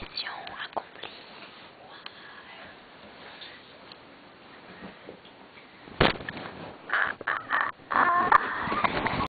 别叫